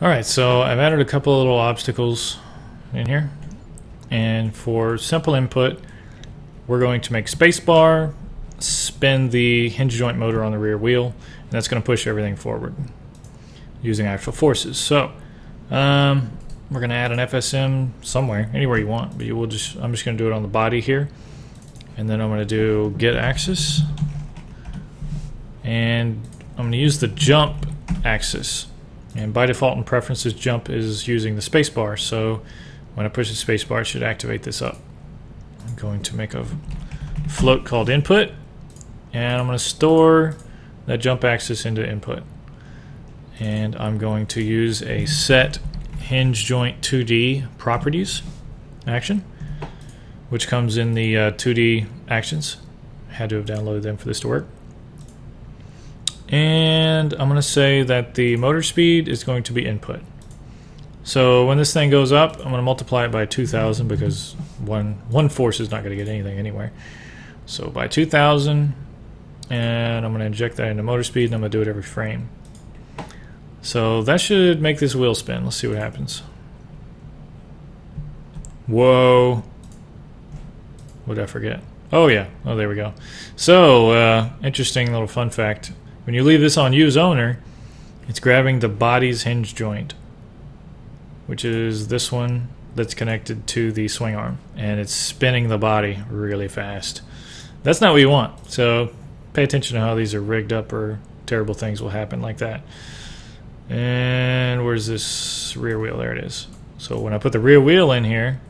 Alright, so I've added a couple of little obstacles in here. And for simple input, we're going to make spacebar, spin the hinge joint motor on the rear wheel, and that's going to push everything forward using actual forces. So, um, we're going to add an FSM somewhere, anywhere you want, but you will just I'm just going to do it on the body here. And then I'm going to do get axis. And I'm going to use the jump axis. And by default in preferences, jump is using the spacebar. So when I push the spacebar, it should activate this up. I'm going to make a float called input. And I'm going to store that jump axis into input. And I'm going to use a set hinge joint 2D properties action, which comes in the uh, 2D actions. Had to have downloaded them for this to work. And I'm going to say that the motor speed is going to be input. So when this thing goes up, I'm going to multiply it by 2,000 because one, one force is not going to get anything anywhere. So by 2,000, and I'm going to inject that into motor speed, and I'm going to do it every frame. So that should make this wheel spin. Let's see what happens. Whoa. What did I forget? Oh yeah. Oh, there we go. So, uh, interesting little fun fact. When you leave this on use owner, it's grabbing the body's hinge joint, which is this one that's connected to the swing arm, and it's spinning the body really fast. That's not what you want. So pay attention to how these are rigged up, or terrible things will happen like that. And where's this rear wheel? There it is. So when I put the rear wheel in here,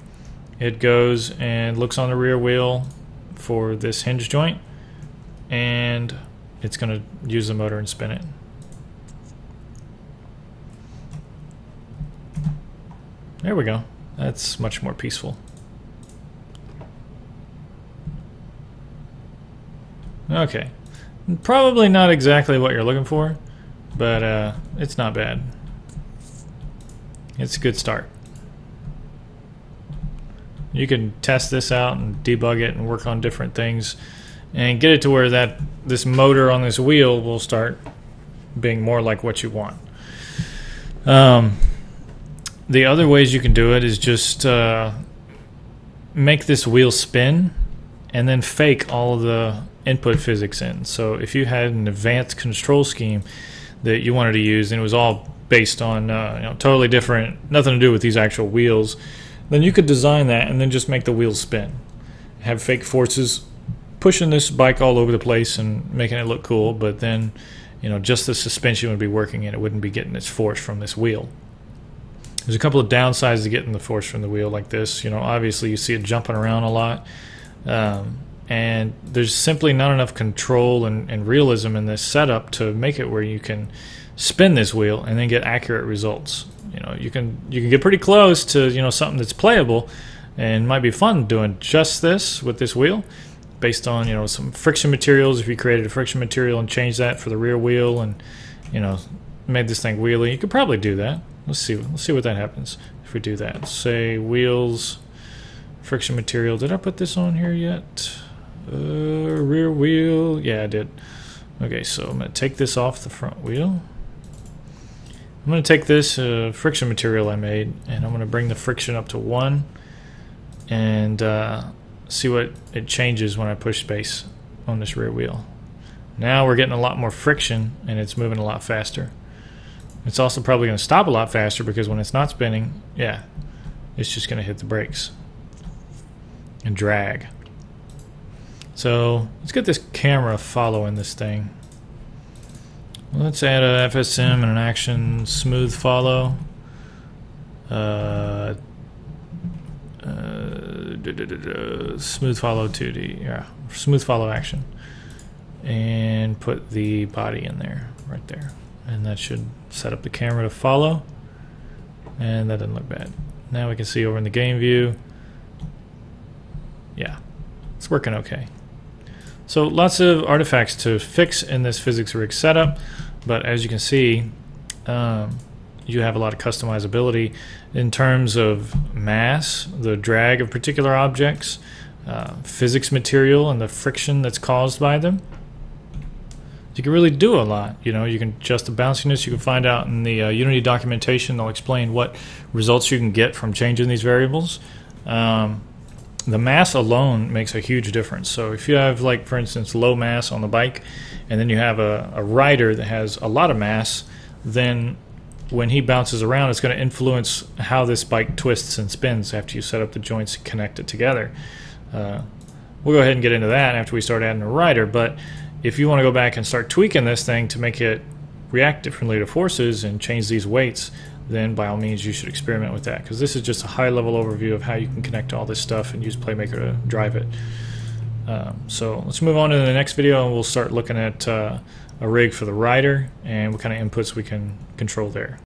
it goes and looks on the rear wheel for this hinge joint, and it's going to use the motor and spin it. There we go. That's much more peaceful. Okay. Probably not exactly what you're looking for, but uh, it's not bad. It's a good start. You can test this out and debug it and work on different things and get it to where that this motor on this wheel will start being more like what you want. Um, the other ways you can do it is just uh, make this wheel spin and then fake all of the input physics in. So if you had an advanced control scheme that you wanted to use and it was all based on uh, you know, totally different, nothing to do with these actual wheels, then you could design that and then just make the wheels spin. Have fake forces pushing this bike all over the place and making it look cool, but then, you know, just the suspension would be working and it wouldn't be getting its force from this wheel. There's a couple of downsides to getting the force from the wheel like this. You know, obviously you see it jumping around a lot. Um, and there's simply not enough control and, and, realism in this setup to make it where you can spin this wheel and then get accurate results. You know, you can you can get pretty close to you know something that's playable and might be fun doing just this with this wheel based on you know some friction materials. If you created a friction material and changed that for the rear wheel and you know made this thing wheelie, you could probably do that. Let's see. Let's see what that happens if we do that. Say wheels, friction material. Did I put this on here yet? Uh, rear wheel. Yeah, I did. Okay, so I'm gonna take this off the front wheel. I'm to take this uh, friction material I made and I'm to bring the friction up to 1 and uh, see what it changes when I push space on this rear wheel. Now we're getting a lot more friction and it's moving a lot faster. It's also probably going to stop a lot faster because when it's not spinning, yeah, it's just going to hit the brakes and drag. So let's get this camera following this thing. Let's add a FSM and an action smooth follow. Uh, smooth follow 2D, yeah, smooth follow action, and put the body in there, right there, and that should set up the camera to follow. And that doesn't look bad. Now we can see over in the game view. Yeah, it's working okay. So lots of artifacts to fix in this physics rig setup, but as you can see, um, you have a lot of customizability in terms of mass, the drag of particular objects, uh, physics material, and the friction that's caused by them. you can really do a lot. You know, you can adjust the bounciness. You can find out in the uh, Unity documentation. They'll explain what results you can get from changing these variables. Um, the mass alone makes a huge difference. So if you have, like, for instance, low mass on the bike, and then you have a, a rider that has a lot of mass, then when he bounces around, it's going to influence how this bike twists and spins after you set up the joints and connect it together. Uh, we'll go ahead and get into that after we start adding a rider. But if you want to go back and start tweaking this thing to make it react differently to forces and change these weights, then by all means you should experiment with that because this is just a high level overview of how you can connect all this stuff and use Playmaker to drive it. Um, so let's move on to the next video and we'll start looking at uh, a rig for the rider and what kind of inputs we can control there.